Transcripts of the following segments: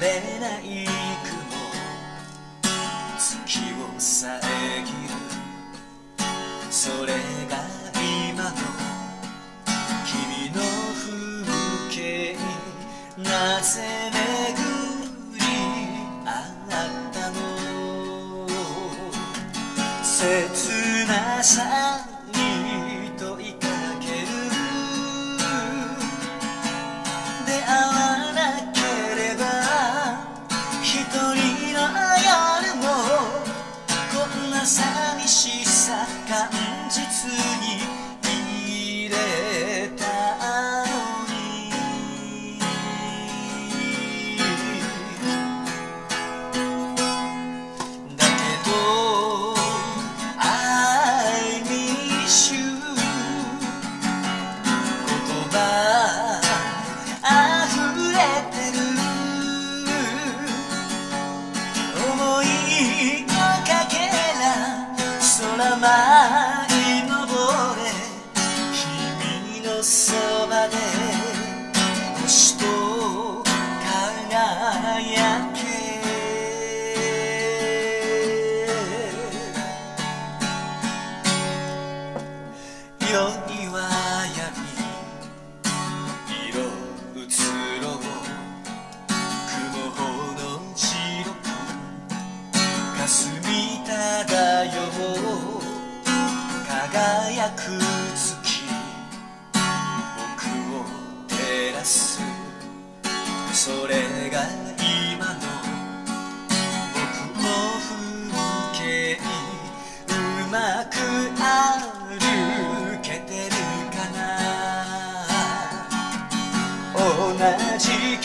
れない雲月を遮るそれが今の君の風景なぜ巡り合ったの？切なさ君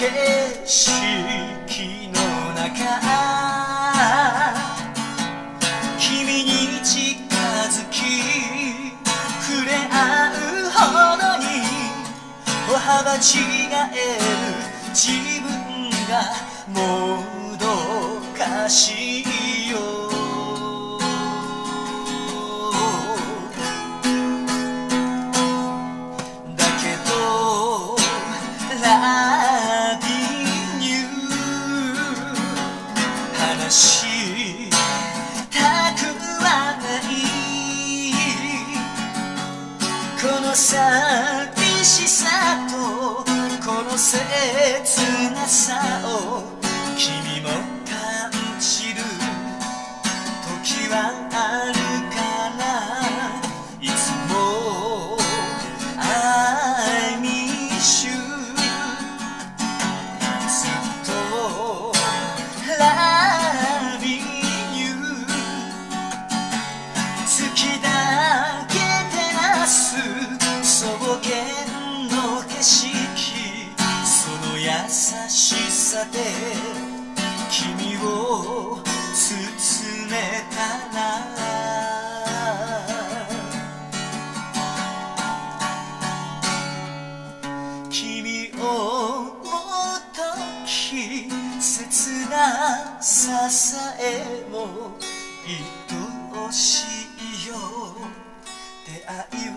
景色の中君に近づき触れ合うほどに歩幅違える自分がもどかしい。たくはない。この寂しさとこの切なさを君も感じる。時はその優しさで君を包めたなら。君を思う時切な支えも愛おしいよ。出会い